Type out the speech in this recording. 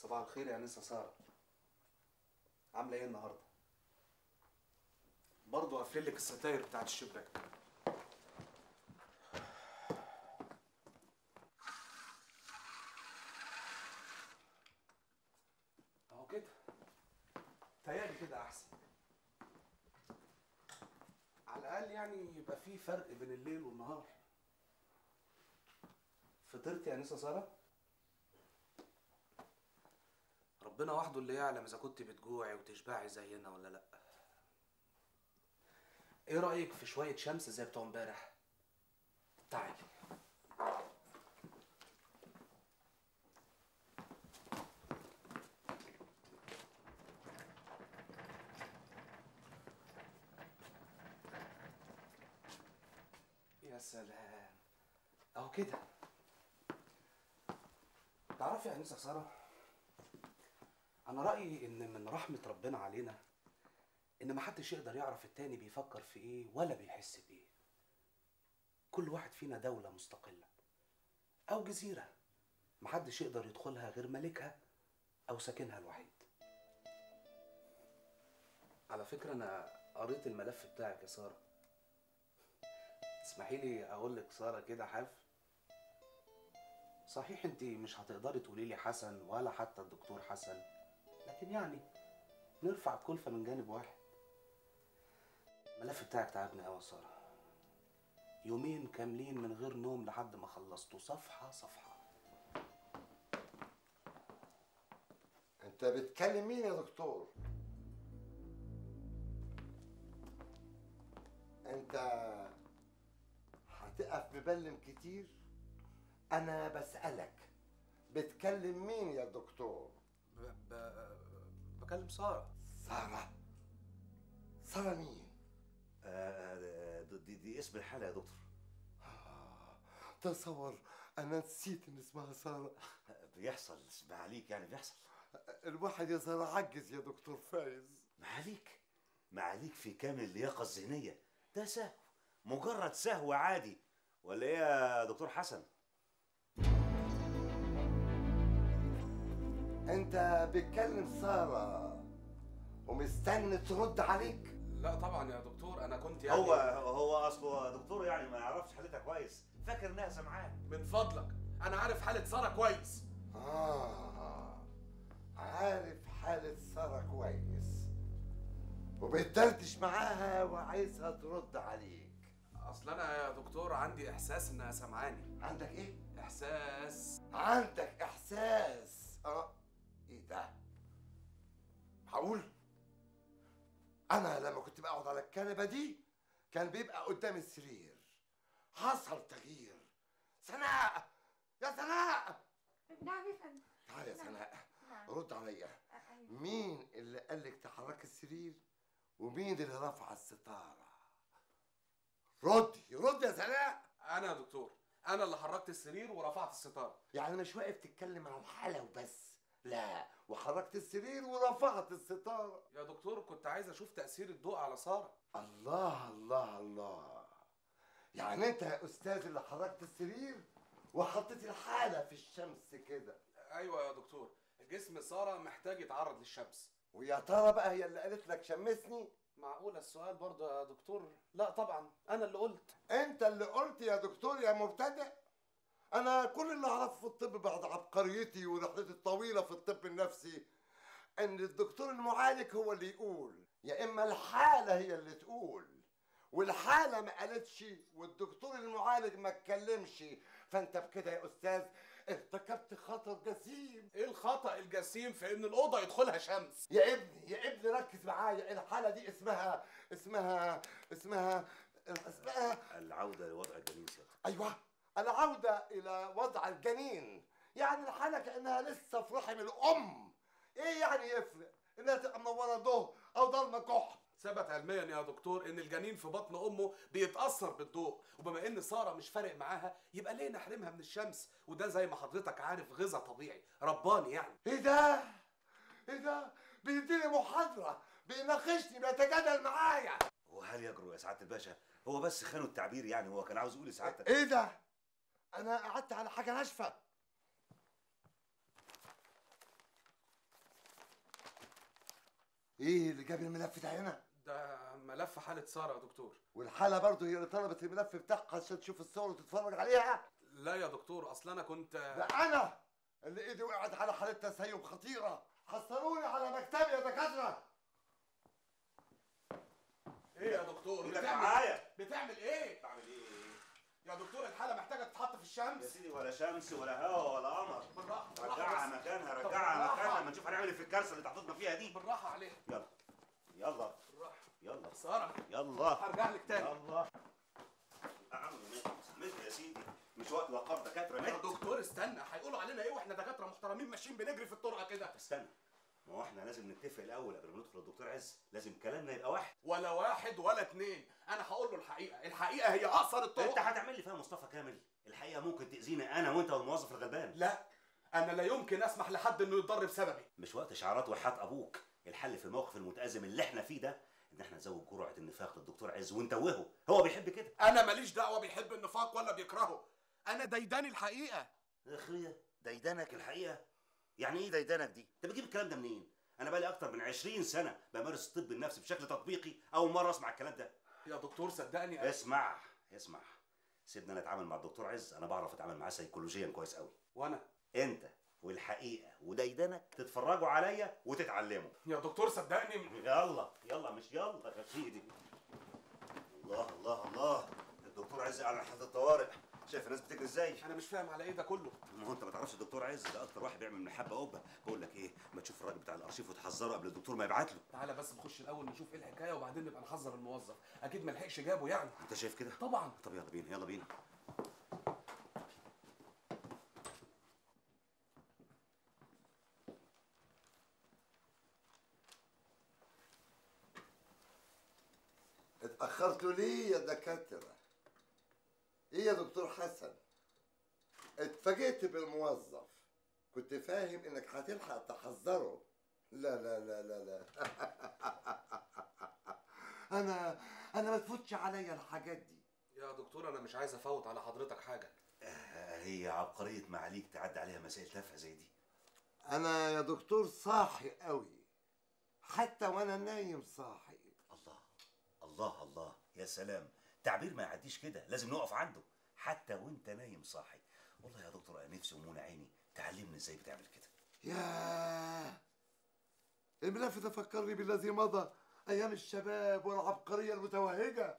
صباح الخير يا انسه سارة. عاملة إيه النهارده؟ برضه قافلين لك الستاير بتاعت الشباك اهو كده. تهيألي كده أحسن. على الأقل يعني يبقى في فرق بين الليل والنهار. فطرت يا انسه سارة؟ ربنا وحده اللي يعلم إذا كنت بتجوعي وتشبعي زينا ولا لأ. إيه رأيك في شوية شمس زي بتوع امبارح؟ تعالي. يا سلام. أهو كده. تعرفي يا انسه سارة؟ أنا رأيي إن من رحمة ربنا علينا إن محدش يقدر يعرف التاني بيفكر في إيه ولا بيحس بإيه. كل واحد فينا دولة مستقلة أو جزيرة محدش يقدر يدخلها غير ملكها أو ساكنها الوحيد. على فكرة أنا قريت الملف بتاعك يا سارة. تسمحي لي أقول لك سارة كده حاف. صحيح انت مش هتقدري تقولي لي حسن ولا حتى الدكتور حسن. لكن يعني نرفع الكلفة من جانب واحد. الملف بتاعك تعبني قوي يا سارة. يومين كاملين من غير نوم لحد ما خلصته. صفحة صفحة. أنت بتكلم مين يا دكتور؟ أنت هتقف مبلم كتير؟ أنا بسألك بتكلم مين يا دكتور؟ ب... ب... بكلم سارة. سارة. سارة مين؟ آه دي, دي اسم الحالة يا دكتور. تصور أنا نسيت إن اسمها سارة. بيحصل اسمع عليك يعني بيحصل. الواحد يا سارة عجز يا دكتور فايز. معاليك معاليك في كامل اللياقة الذهنية. ده سهو مجرد سهو عادي. ولا إيه يا دكتور حسن؟ انت بتكلم سارة ومستني ترد عليك؟ لا طبعا يا دكتور أنا كنت يعني هو هو أصله دكتور يعني ما يعرفش حالتها كويس. فاكر انها سمعان من فضلك أنا عارف حالة سارة كويس. آه عارف حالة سارة كويس. وبتدردش معاها وعايزها ترد عليك. أصل أنا يا دكتور عندي إحساس إنها سمعاني عندك إيه؟ إحساس. عندك إحساس. آه؟ معقول؟ أنا لما كنت بقعد على الكنبة دي كان بيبقى قدام السرير. حصل تغيير. سناء يا سناء نعم يا فندم. تعالي يا سناء نعم. رد عليا. أيوة. مين اللي قال لك تحرك السرير؟ ومين اللي رفع الستارة؟ ردي ردي يا سناء أنا يا دكتور. أنا اللي حركت السرير ورفعت الستارة. يعني مش واقف تتكلم عن الحالة وبس. لا وحركت السرير ورفعت الستارة. يا دكتور كنت عايز أشوف تأثير الضوء على سارة. الله الله الله. يعني أنت يا أستاذ اللي حركت السرير وحطيت الحالة في الشمس كده. أيوه يا دكتور جسم سارة محتاج يتعرض للشمس. ويا ترى بقى هي اللي قالت لك شمسني؟ معقولة السؤال برضه يا دكتور؟ لا طبعا أنا اللي قلت. أنت اللي قلت يا دكتور يا مبتدئ. أنا كل اللي أعرفه في الطب بعد عبقريتي ورحلتي الطويلة في الطب النفسي إن الدكتور المعالج هو اللي يقول. يا إما الحالة هي اللي تقول. والحالة ما قالتش والدكتور المعالج ما اتكلمش. فأنت بكده يا أستاذ ارتكبت خطر جسيم. إيه الخطأ الجسيم في إن الأوضة يدخلها شمس؟ يا ابني يا ابني ركز معايا. الحالة دي؟ اسمها اسمها اسمها اسمها العودة لوضع الجنين سيادتك أيوه. العودة إلى وضع الجنين. يعني الحالة كأنها لسه في رحم الأم. إيه يعني يفرق؟ إنها تبقى منورة ضوء أو ضلمة كحل ثبت علميا يا دكتور إن الجنين في بطن أمه بيتأثر بالضوء. وبما إن سارة مش فارق معاها يبقى ليه نحرمها من الشمس؟ وده زي ما حضرتك عارف غذاء طبيعي. رباني يعني. إيه ده؟ إيه ده؟ بيديني محاضرة بيناقشني بيتجادل معايا. وهل يجرؤ يا سعادة الباشا؟ هو بس خانوا التعبير يعني هو كان عاوز يقول لسعادتك إيه ده؟ أنا قعدت على حاجة ناشفة. إيه اللي جاب الملف ده هنا؟ ده ملف حالة سارة يا دكتور. والحالة برضه هي اللي طلبت الملف بتاعها عشان تشوف الصور وتتفرج عليها. لا يا دكتور أصل أنا كنت ده أنا اللي إيدي وقعت على حالة تسيب خطيرة. حصلوني على مكتبي يا دكاترة. إيه يا دكتور؟ انت معايا. بتعمل إيه؟ يا دكتور الحالة محتاجة تتحط في يا الشمس سيدي ولا شمس ولا هوا ولا قمر. بالراحة. رجعها. مكانها رجعها. مكانها. ما نشوف هنعمل إيه في الكارثة اللي تحطنا فيها دي. بالراحة عليها. يلا. يلا. بالراحة. يلا. سارة يلا. هرجع لك تاني. يلا. مت يا سيدي. مش وقت وقار دكاترة. يا دكتور استنى. هيقولوا علينا إيه وإحنا دكاترة محترمين ماشيين بنجري في الطرقة كده؟ استنى. ما هو إحنا لازم نتفق الأول قبل ما ندخل الدكتور عز لازم كلامنا يبقى واحد. ولا واحد ولا اتنين. أنا هقول له الحقيقة. الحقيقة هي اقصر أنت الطرق هتعمل لي فيها مصطفى كامل. الحقيقة ممكن تاذينا أنا وأنت والموظف الغلبان. لا أنا لا يمكن أسمح لحد إنه يتضر بسببي. مش وقت شعارات وحات أبوك. الحل في الموقف المتأزم اللي إحنا فيه ده إن إحنا نزود جرعة النفاق للدكتور عز ونتوهه هو بيحب كده. أنا ماليش دعوة بيحب النفاق ولا بيكرهه. أنا ديداني الحقيقة. يا اخويا ديدنك الحقيقة. يعني إيه ديدنك دي؟ أنت بتجيب الكلام ده منين؟ أنا بقالي أكتر من 20 سنة بمارس الطب النفسي بشكل تطبيقي أول مرة أسمع الكلام ده. يا دكتور صدقني اسمع اسمع. سيبنا أنا أتعامل مع الدكتور عز أنا بعرف أتعامل معاه سيكولوجيا كويس قوي وأنا؟ أنت والحقيقة وديدنك تتفرجوا عليا وتتعلموا. يا دكتور صدقني يلا يلا مش يلا يا سيدي الله الله الله الدكتور عز على حالة الطوارئ شايف الناس بتجري إزاي؟ أنا مش فاهم على إيه ده كله. ما هو انت ما تعرفش الدكتور عز ده أكتر واحد بيعمل من حبة قبة. بقول لك إيه ما تشوف الراجل بتاع الارشيف وتحذره قبل الدكتور ما يبعت له. تعالى بس نخش الأول نشوف إيه الحكاية وبعدين نبقى نحذر الموظف. أكيد ما لحقش جابه يعني. انت شايف كده؟ طبعا. طب يلا بينا يلا بينا. اتأخرتوا ليه يا دكاترة؟ إيه يا دكتور حسن؟ اتفاجئت بالموظف. كنت فاهم إنك هتلحق تحذره. لا لا لا لا لا. أنا أنا ما تفوتش عليا الحاجات دي. يا دكتور أنا مش عايز أفوت على حضرتك حاجة. آه، هي عبقرية معاليك تعدي عليها مسائل تافهة زي دي. أنا يا دكتور صاحي قوي. حتى وأنا نايم صاحي. الله الله الله. يا سلام. تعبير ما يعديش كده لازم نقف عنده. حتى وانت نايم صاحي. والله يا دكتور أنا نفسي ومنى عيني. تعلمني إزاي بتعمل كده. ياه الملف ده فكرني بالذي مضى أيام الشباب والعبقرية المتوهجة.